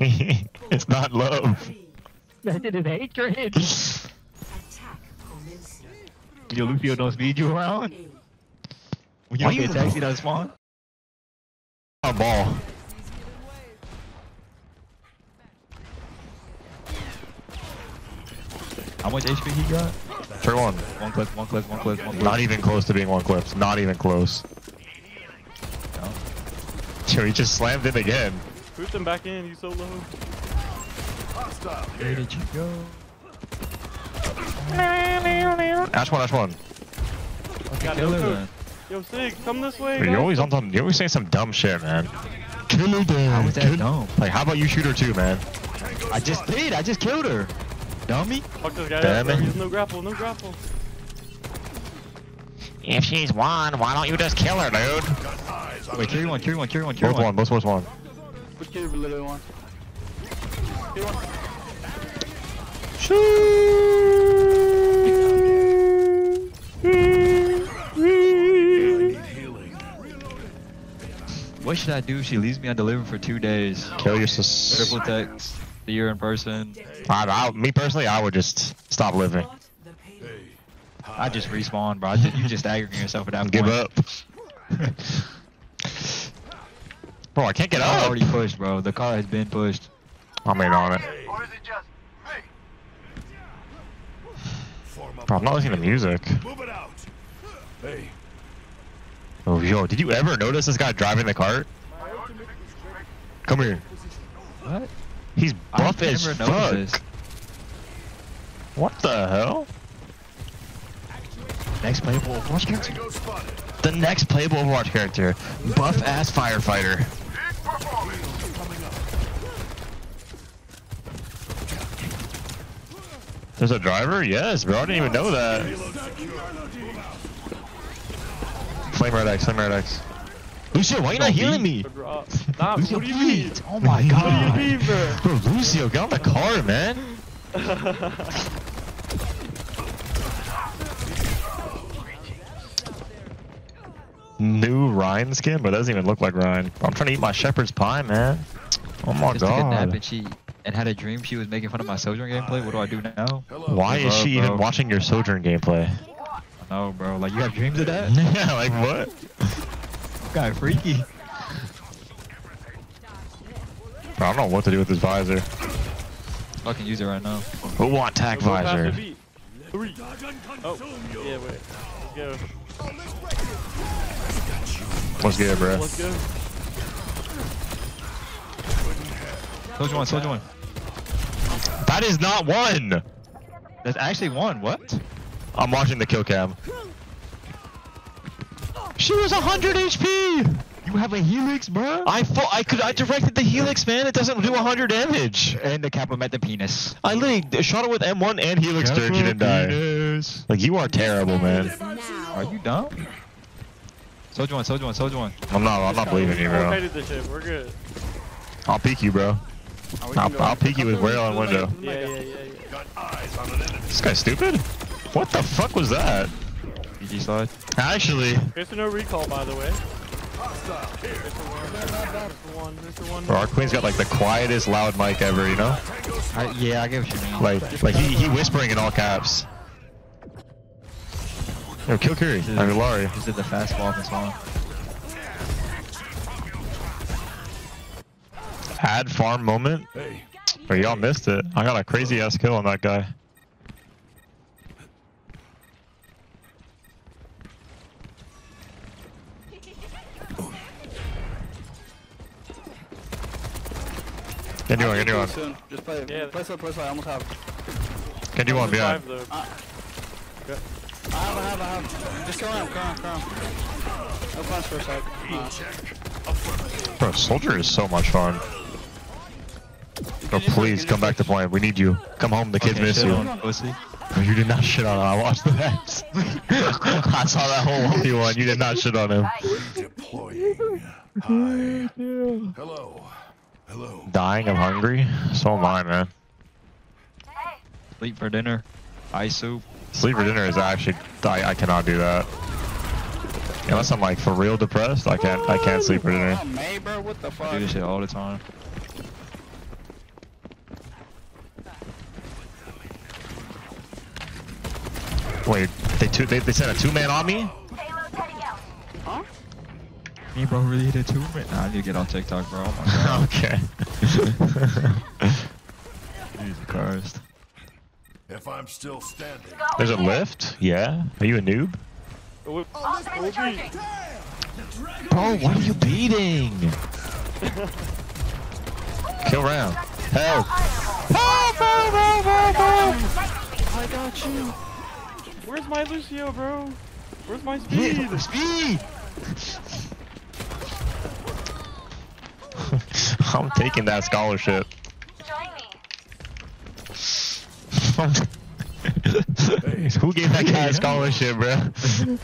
it's not love. That is hatred. Attack commencing. Yo, Lucio don't speed you around. When you Why get you- taxi, that's spawn. A ball. How much HP he got? Turn one. One clip, one clip, one clip, one clip. Not even close to being one clip. Not even close. No. Yo, he just slammed it again. Boot them back in, you so low. Where did you go? Ashe one, Ashe one. Got Kill no her cook. then. Yo, Sig, come this way. You're always on some. You're always saying some dumb shit, man. Kill her How then. was that dumb? Like, how about you shoot her too, man? I just did. I just killed her. Dummy. Fuck this guy Damn up, it. He has no grapple, no grapple. If she's one, why don't you just kill her, dude? Wait, carry one, carry one, carry one, carry Both one, one. both both one. Which kid literally one? Get one. What should I do? If she leaves me undelivered for two days. Kill your sis. Triple text. See her in person. I, I, me personally, I would just stop living. Not the pain. I just respawn, bro. You just aggravating yourself at that Give point. up. Bro, I can't get car up. already pushed, bro. The car has been pushed. I'm in on it. Or is it just me? Bro, I'm not listening to music. Move it out. Hey. Oh, yo, did you ever notice this guy driving the cart? Come here. What? He's buff as fuck. noticed this. What the hell? Next playable Overwatch character. The next playable Overwatch character. Buff ass firefighter. There's a driver? Yes, bro. I didn't even know that. Flame Red X, Flame Red X. Lucio, why are you not healing me? Nah, Lucio, what do you mean? please. Oh my What do you god. mean, bro? Bro, Lucio, get on the car, man. New Rein skin, but it doesn't even look like Rein. I'm trying to eat my shepherd's pie, man. Oh my just took a nap and she and had a dream she was making fun of my Sojourn gameplay. What do I do now? Why Give is up, she even watching your Sojourn gameplay? No, bro. Like you have dreams of that? yeah, like what? Guy freaky. Bro, I don't know what to do with this visor. Fucking use it right now. Who want tack Go past the visor? Three. Oh, yeah, wait. Let's go. What's good, bro? Let's go. Soldier one, soldier one. That is not one. That's actually one. What? I'm watching the kill cam. She was 100 HP. You have a helix, bro? I fought, I could I directed the helix, man. It doesn't do 100 damage. And the Kappa met the penis. I literally shot it with M1 and helix turret. She didn't die. Like you are terrible, man. Are you dumb? Soldier one, soldier one, soldier one. I'm not. I'm not believing you, bro. rotated the ship. We're good. I'll peek you, bro. I'll, I'll peek you with rail on window. Yeah, yeah, yeah, yeah. Got eyes on an enemy. This guy's stupid. What the fuck was that? GG slide. Actually, Here's no recall, by the way. Hostile here. Mr. One, Mr. One. bro, our queen's got like the quietest loud mic ever. You know, I, yeah, I get what you mean. like like he he whispering in all caps. Yo, kill Curry. I mean, Laurie. This is the fastball in this one. Add farm moment. Hey. But y'all missed it. I got a crazy ass kill on that guy. Can you one, can you one. Just play. Yeah. Play slow, play slow. I almost have. Can you one behind. Five, though. Uh, I have, I have, I have. Just kill him, kill him, kill him. No punch for a sec. Uh, Bro, Soldier is so much fun. Bro, please come back to point. We need you. Come home, the kids Okay, miss you. on, Pussy. Bro, you did not shit on him. I watched the match. I saw that whole 1v1. You did not shit on him. Deploying. Hi. Hello. Hello. Dying of hungry? So am I, man. Sleep for dinner. Ice soup. Sleep for dinner is actually, I, I cannot do that. Unless I'm like for real depressed, I can't, I can't sleep for dinner. I do this shit all the time. Wait, they two, they, they sent a two-man on me? Me bro really hit a two-man? Nah, I need to get on TikTok, bro. Oh okay. Jesus Christ. If I'm still standing, There's a lift? Yeah? Are you a noob? Oh. Bro, what are you beating? Kill round. Help! I got you. Where's my Lucio, bro? Where's my speed? Speed! I'm taking that scholarship. Who gave that guy a scholarship, bro?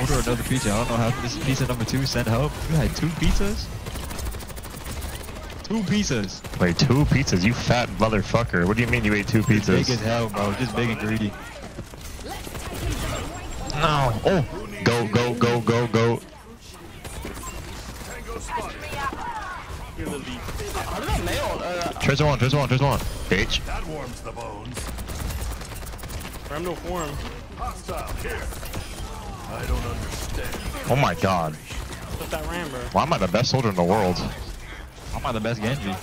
Order another pizza. I don't know how this pizza number two. sent help. You had two pizzas? Two pizzas. Wait, two pizzas? You fat motherfucker. What do you mean you ate two pizzas? Big as pizzas? hell, bro. Just big and greedy. No. Oh. Go, go, go, go, lead. How did I nail? Uh, Tracer one, tracer one, tracer one. Bitch. That warms the bones. I'm no form. Hostile here. I don't understand. Oh my god. What's that ram, bro? Why am I the best soldier in the world? Why am I the best Genji.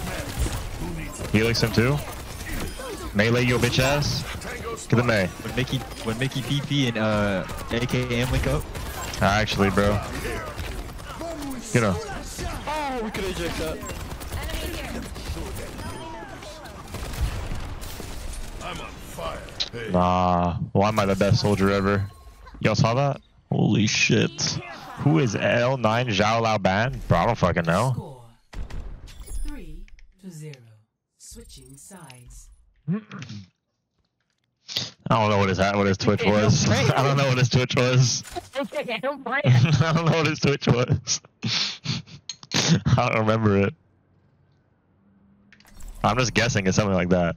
Helix him too. Melee your bitch ass. Get the Mei. When Mickey, when Mickey PP and uh AKM link up, Actually, bro. Get him. oh, we could eject that. I'm on fire. Hey, Nah. Why am I the best soldier ever? Y'all saw that? Holy shit. Who is L9 Zhao Lao Ban? Bro, I don't fucking know. Three to zero. Switching sides. I don't know what his hat, what his Twitch was. I don't know what his Twitch was. I don't know what his Twitch was. I don't remember it. I'm just guessing it's something like that.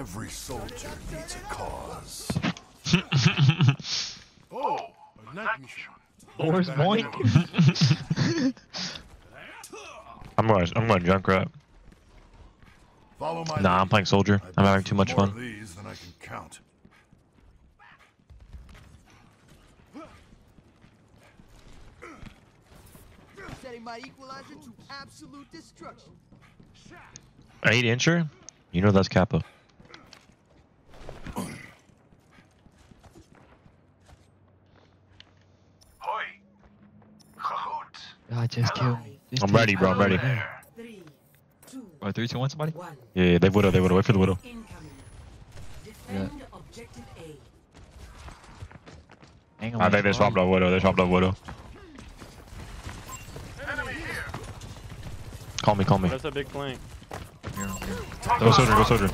Every soldier needs a cause. oh, a night mission. Where's Moink? I'm going. I'm going Junkrat. Follow my Nah, I'm playing soldier. I've I'm having too much fun. These than I can count. setting my equalizer to absolute destruction. Eight incher? You know that's Kappa. Just kill me. Just I'm ready, bro. I'm ready. Three, two, What, three, two, one, somebody? one. Yeah, yeah, they widow. They widow. Wait for the widow. Incoming. Defend objective A. Hang on, I think they swapped up widow. They swapped up widow. Call me. Call me. That's a big flank. Here, here. Go soldier. Go soldier.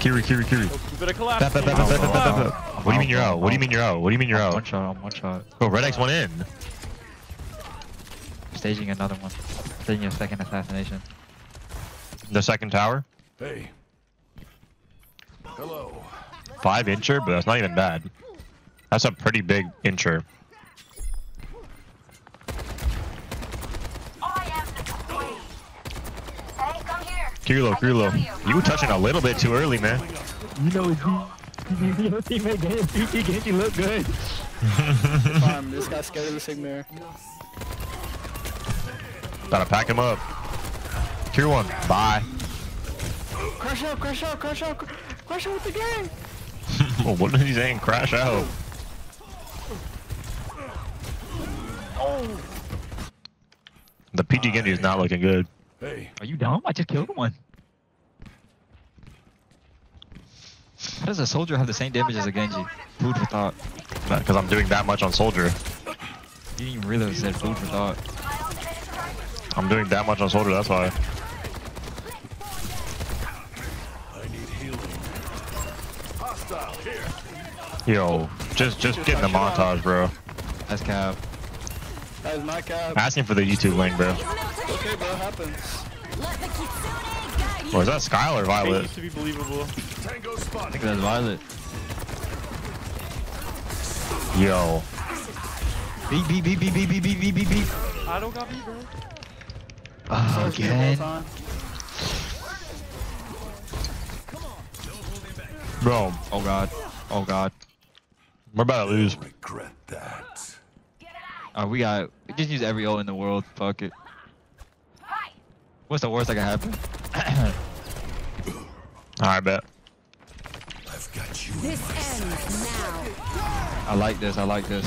Kiri. Kiri. Kiri. Oh. What do you mean you're out? What do you mean you're out? What do you mean you're out? One shot, one shot. Bro, Red X went in. Staging another one. Staging a second assassination. The second tower. Hey. Hello. Five incher, but that's not even bad. That's a pretty big incher. Kirilo, Kirilo. You were touching a little bit too early, man. You know, you know, teammate Genji, Genji look good. Fine, this guy's scared of the Sigmar. Gotta pack him up. Tier one. Bye. Crash out, crash out, crash out, cr- crash out with the gang! well, what is he saying? Crash out. The PG Genji is not looking good. Hey. Are you dumb? I just killed one. How does a soldier have the same damage as a Genji? Food for thought. Because I'm doing that much on Soldier. You didn't even realize it said food for thought. I'm doing that much on Soldier, that's why. I need healing. Hostile here. Yo, just just get in the montage, bro. That's cap. That is my cap. Asking for the YouTube link, bro. Okay, bro, happens. Or is that Skylar or It Violet? used to be believable. Tango I think that's Violet. Yo. Beep, beep, beep, beep, beep, beep, beep, beep, beep, beep. I don't got me, bro. Oh, First again. Bro, Oh god. Oh god. we're about to lose. Regret that. Uh, we got. We just use every ult in the world. Fuck it. What's the worst that can happen? Alright, bet. I've got you. This ends now. I like this. I like this.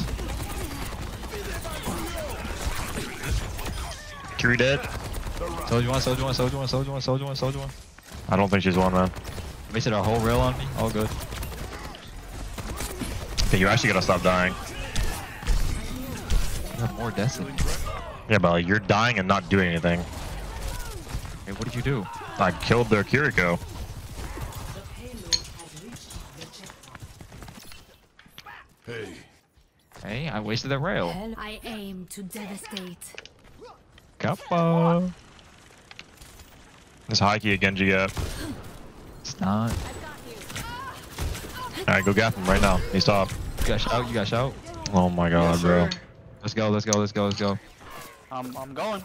Curie dead? Soldier one, soldier one, soldier one, soldier one, soldier one, soldier one. I don't think she's one, man. Wasted our whole rail on me. All good. Okay, you actually gotta stop dying. You have more destiny. Yeah, but like, you're dying and not doing anything. Hey, what did you do? I killed their Kiriko. The payload has reached the checkpoint. Hey, Hey, I wasted that rail. I aim to devastate. Kappa. This high key at Genji up. It's not. Alright, go gap him right now. He's stopped. You got shout. You got shout. Oh my god, Yes, bro. sir. Let's go. Let's go. Let's go. Let's go. I'm, I'm going.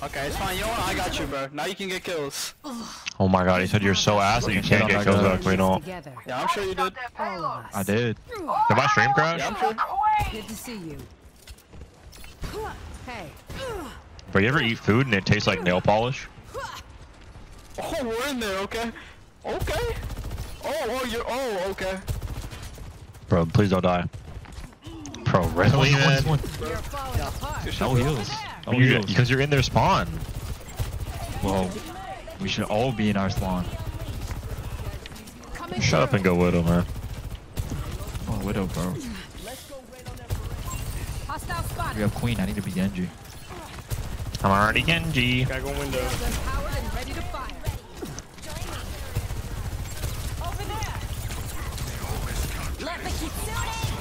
Okay, it's fine. You know what? I got you, bro. Now you can get kills. Oh my god, he said you're so ass that you can't get kills guy. back, we don't. Together. Yeah, I'm sure you did. All of us. I did. Did my stream crash? Yeah, I'm sure. Good to see you. Hey, Bro, you ever eat food and it tastes like nail polish? Oh, we're in there. Okay. Okay. Oh, oh, you're. Oh, okay. Bro, please don't die. Bro, really, man? you're falling apart. No heals. No You- heals. Because you're in their spawn. Well, we should all be in our spawn. Coming Shut up and go Widow, man. Oh, Widow, bro. Hostile We have Queen. I need to be Genji. I'm already Genji. Gotta go window. Gun powered and ready to fire.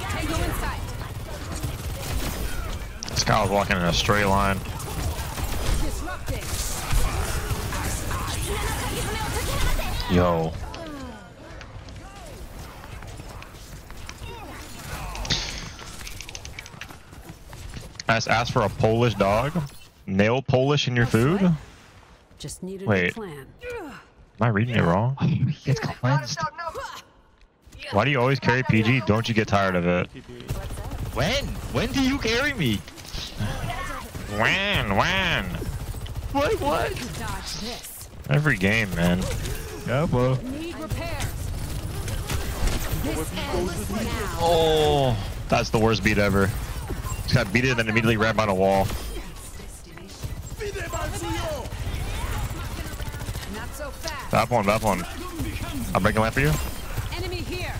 Tango in sight. This guy was walking in a straight line. Yo. Ask, ask for a Polish dog? Nail Polish in your food? Am Just needed Wait. a plan. I reading it wrong? He gets cleansed. Why do you always carry PG? Don't you get tired of it? When? When do you carry me? When? When? What? What? Every game, man. Yeah, bro. Need repairs. This ends now. Oh, that's the worst beat ever. Just got beat it and then immediately ran by the wall. Not. That one, that one. I'm breaking lamp for you. Enemy here.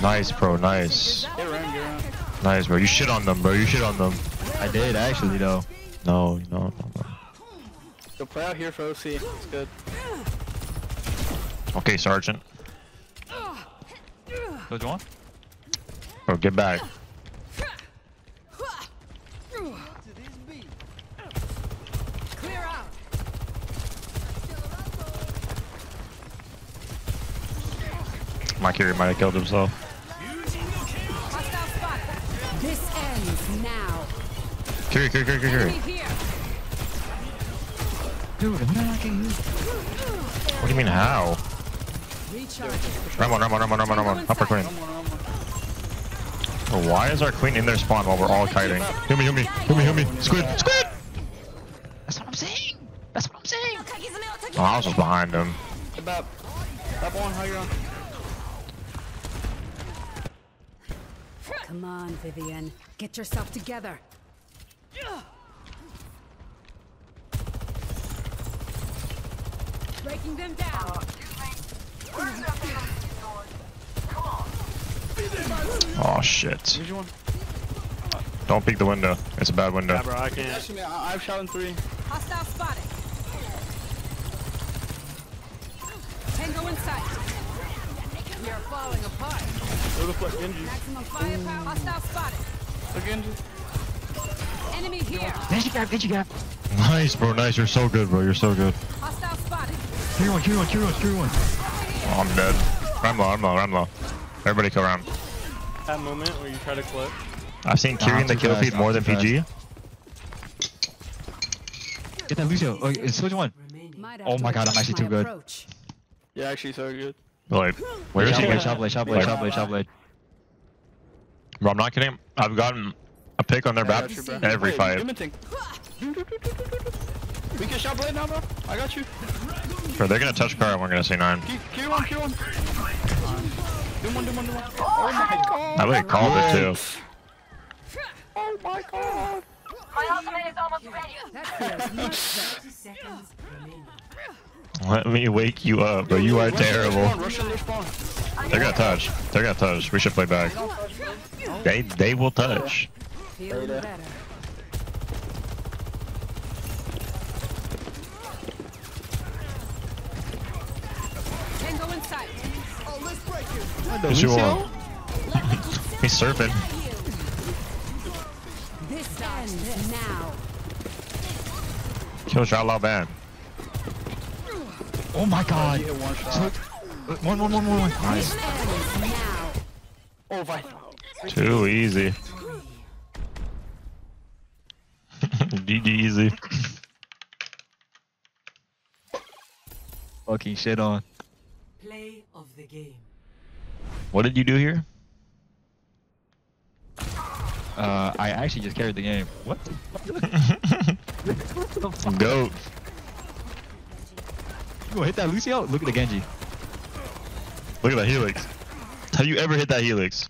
Nice, bro. Nice. Get around, get around. Nice, bro. You shit on them, bro. You shit on them. I did actually though. No, no, no, no. Go play out here for OC. It's good. Okay, Sergeant. Soldier one. Bro, get back. My carrier might have killed himself. This ends now. Carry, carry, carry, carry, Enemy carry. here. Dude, how did I get you? What do you mean, how? Recharging. Ramon, Ramon, Ramon, Ramon, Ramon. Upper queen. Bro, why is our queen in their spawn while we're all kiting? Heal me, heal me, heal me, heal me. Squid, squid! That's what I'm saying. That's what I'm saying. Oh, I was just behind him. Get back. That one, how you on? Come on, Vivian. Get yourself together. Breaking them down. Oh, shit. Here's your one. Don't peek the window. It's a bad window. Yeah, bro, I can't. I I've shot in three. Hostile spotted. Tango in sight. We are falling apart. Go to flex Genji. Maximum firepower. Hostile spotted. Again, Enemy here. Genji gap, Genji gap. Nice, bro. Nice. You're so good, bro. You're so good. Hostile spotted. Carry one, carry one, carry one, carry one. Oh, I'm dead. I'm low. I'm low. I'm low. Everybody kill around. That moment where you try to clip. I've seen Nah, Kyrian I'm the kill fast, feed more too than PG. Get that Lucio. Oh, it's switch one. Oh my God, I'm actually too good. approach. You're actually so good. Like, where is he? blade, shot blade, shot blade, shot blade, shot blade. Bro, I'm not kidding. I've gotten a pick on their I back got you, bro. every fight. give me thing. We can shot blade now, bro. I got you. Bro, they're gonna touch car and we're gonna see nine. Q, Q one, Q one. Do one, do one, do one. Oh my oh god. I really called it too. Oh my god. That feels much better. 30 seconds remaining. Let me wake you up, but You are Rush in their terrible. spawn, Rush in their spawn. They're gonna touch. They're gonna touch. We should play back. They they will touch. Feeling better. Tango in sight. Let's break it. Yes, you are. He's surfing. This ends now. Kill Shao Lao Ban. Oh my god. You one shot. one, one, one, one, one. Nice. Ends. Oh, my. Too easy. GG easy. Fucking shit on. Play of the game. What did you do here? Uh, I actually just carried the game. What? the Goat. You gonna hit that Lucio? Look at the Genji. Look at that helix. Have you ever hit that helix?